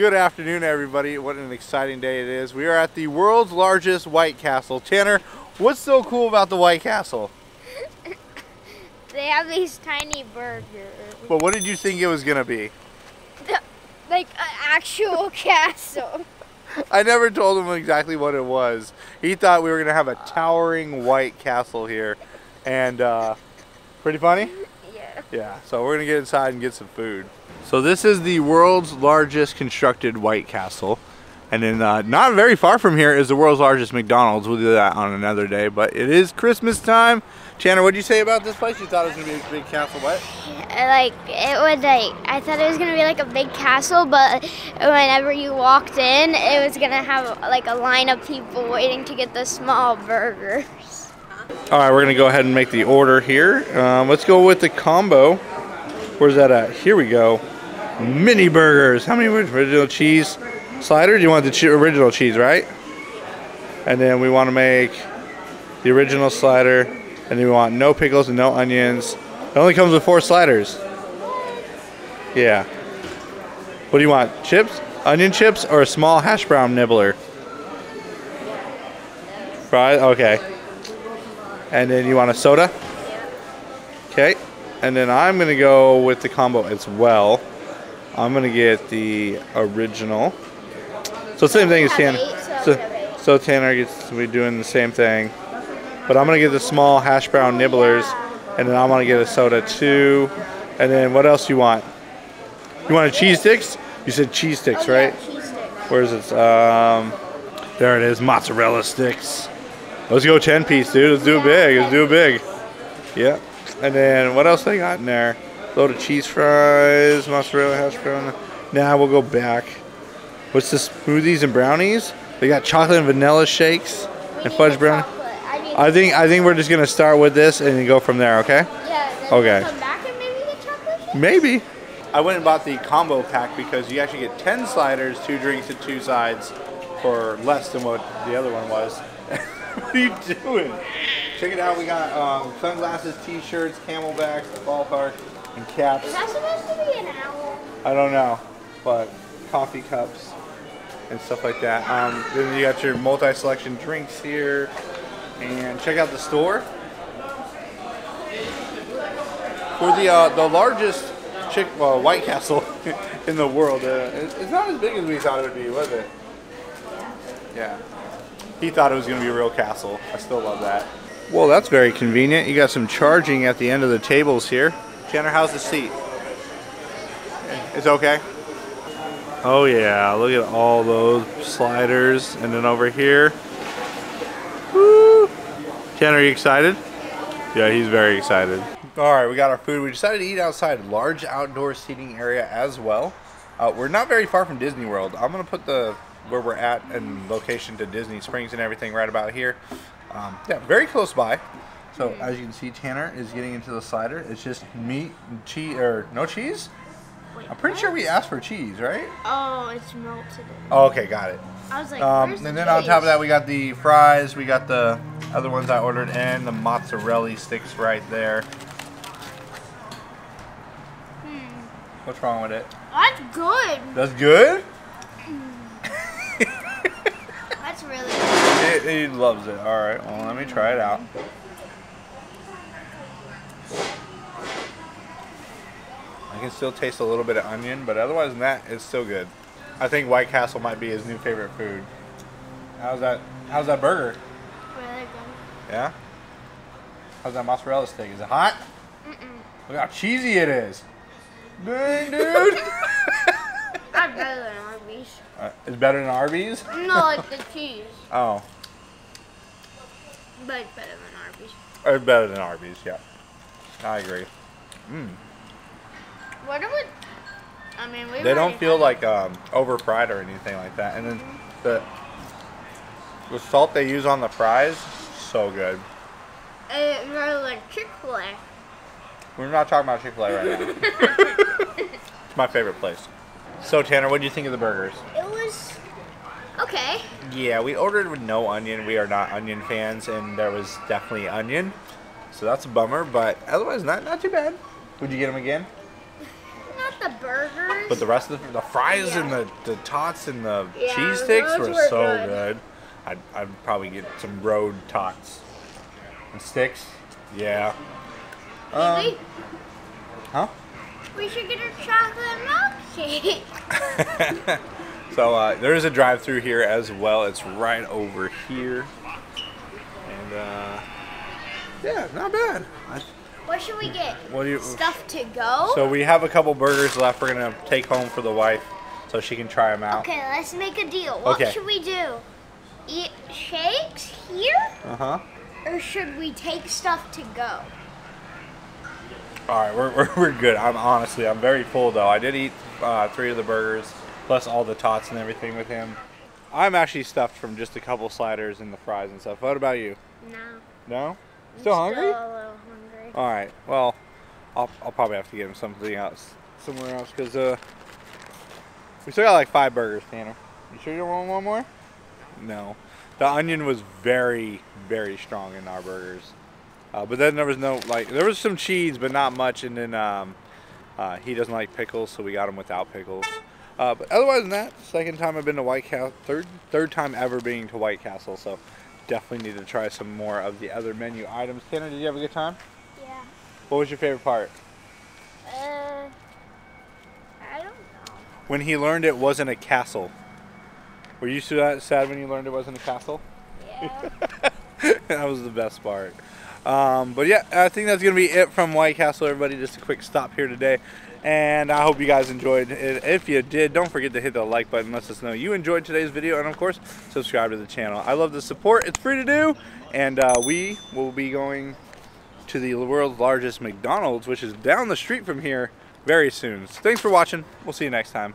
Good afternoon, everybody. What an exciting day it is. We are at the world's largest White Castle. Tanner, what's so cool about the White Castle? They have these tiny burgers. But what did you think it was going to be? Like an actual castle. I never told him exactly what it was. He thought we were going to have a towering white castle here. And, uh, pretty funny? Yeah. Yeah, so we're going to get inside and get some food. So this is the world's largest constructed White Castle. And then uh, not very far from here is the world's largest McDonald's. We'll do that on another day. But it is Christmas time. Chandler, what did you say about this place? You thought it was going to be a big castle, what? Like it was like I thought it was gonna be like a big castle, but whenever you walked in, it was gonna have like a line of people waiting to get the small burgers. All right, we're going to go ahead and make the order here. Um, let's go with the combo. Where's that at? Here we go. Mini burgers. How many original cheese slider? Do you want the che- original cheese, right? And then we want to make the original slider. And then we want no pickles and no onions. It only comes with four sliders. Yeah. What do you want? Chips? Onion chips or a small hash brown nibbler? Fries? Okay. And then you want a soda? Okay. And then I'm going to go with the combo as well. I'm going to get the original. So same thing as Tanner. eight, so So, so Tanner gets to be doing the same thing. But I'm going to get the small hash brown nibblers. And then I'm to get a soda too. And then what else you want? You want a cheese sticks? You said cheese sticks, Oh, yeah, right? cheese sticks. Where is it? Um, there it is, mozzarella sticks. Let's go 10 piece, dude. Let's do it big. Let's do it big. Yep. And then what else they got in there? Load of cheese fries, mozzarella hash brown. Now we'll go back. What's the Smoothies and brownies. They got chocolate and vanilla shakes We and fudge brownie. I think I think we're just gonna start with this and then go from there. Okay? yeah, okay. Come back and maybe. Maybe. I went and bought the combo pack because you actually get 10 sliders, two drinks, and two sides for less than what the other one was. what are you doing? Check it out. We got um, sunglasses, t-shirts, camelbacks, the ballpark, and caps. Is that supposed to be an owl? I don't know, but coffee cups and stuff like that. Um, then you got your multi-selection drinks here, and check out the store for the uh, the largest chick well White Castle in the world. Uh, it's not as big as we thought it would be, was it? Yeah. He thought it was going to be a real castle. I still love that. Well, that's very convenient. You got some charging at the end of the tables here. Tanner, how's the seat? It's okay. Oh yeah, look at all those sliders, and then over here. Woo! Tanner, are you excited? Yeah, he's very excited. All right, we got our food. We decided to eat outside. Large outdoor seating area as well. Uh, we're not very far from Disney World. I'm gonna put the where we're at and location to Disney Springs and everything right about here. Um, yeah, very close by. So as you can see, Tanner is getting into the slider. It's just meat, and cheese, or no cheese. I'm pretty sure we asked for cheese, right? Oh, it's melted. Oh, okay, got it. I was like, Um, and the then on top of that, we got the fries. We got the other ones I ordered, and the mozzarella sticks right there. What's wrong with it? That's good. That's good. That's really It, he loves it. All right. Well, let me try it out. I can still taste a little bit of onion, but otherwise than that, it's still good. I think White Castle might be his new favorite food. How's that? How's that burger? Really good. Yeah. How's that mozzarella stick? Is it hot? Mm -mm. Look how cheesy it is. Dang, dude. Not better than Arby's. uh, it's better than Arby's. No, like the cheese, Oh, but it's better than Arby's. it's better than Arby's. Yeah, I agree. Hmm. What would? I mean, we. They don't feel like um, over fried or anything like that. And then mm-hmm. the the salt they use on the fries, so good. Uh, it's rather like Chick Fil A. We're not talking about Chick Fil A right now. it's my favorite place. So Tanner, what do you think of the burgers? It was okay. Yeah, we ordered with no onion. We are not onion fans, and there was definitely onion, so that's a bummer. But otherwise, not not too bad. Would you get them again? Not the burgers. But the rest of the, the fries and the, the tots and the Yeah, cheese sticks were, were so good. good. I'd, I'd probably get some road tots and sticks. Yeah. Um, huh? we should get a chocolate milkshake. so uh, there is a drive-through here as well. It's right over here, and uh, yeah, not bad. I, what should we get? what do you? Stuff to go. So we have a couple burgers left. We're gonna take home for the wife, so she can try them out. okay, let's make a deal. What Okay. should we do? Eat shakes here, Uh huh. or should we take stuff to go? All right, we're, we're, we're good. I'm honestly, I'm very full though. I did eat uh, three of the burgers, plus all the tots and everything with him. I'm actually stuffed from just a couple sliders and the fries and stuff. What about you? No. No? Still hungry? Still a little hungry. All right. Well, I'll, I'll probably have to get him something else, somewhere else, because uh, we still got like five burgers, Tanner. You sure you don't want one more? No. The onion was very, very strong in our burgers. Uh, but then there was no like there was some cheese, but not much. And then um, uh, he doesn't like pickles, so we got him without pickles. Uh, but otherwise than that, second time I've been to White Castle, third third time ever being to White Castle. So definitely need to try some more of the other menu items. Tanner, did you have a good time? Yeah. What was your favorite part? Uh, I don't know. When he learned it wasn't a castle. Were you sad when you learned it wasn't a castle? Yeah. that was the best part. Um, but yeah, I think that's going to be it from White Castle, everybody. Just a quick stop here today. And I hope you guys enjoyed it. If you did, don't forget to hit the like button. Let us know you enjoyed today's video. And of course, subscribe to the channel. I love the support. It's free to do. And uh, we will be going to the world's largest McDonald's, which is down the street from here very soon. So thanks for watching. We'll see you next time.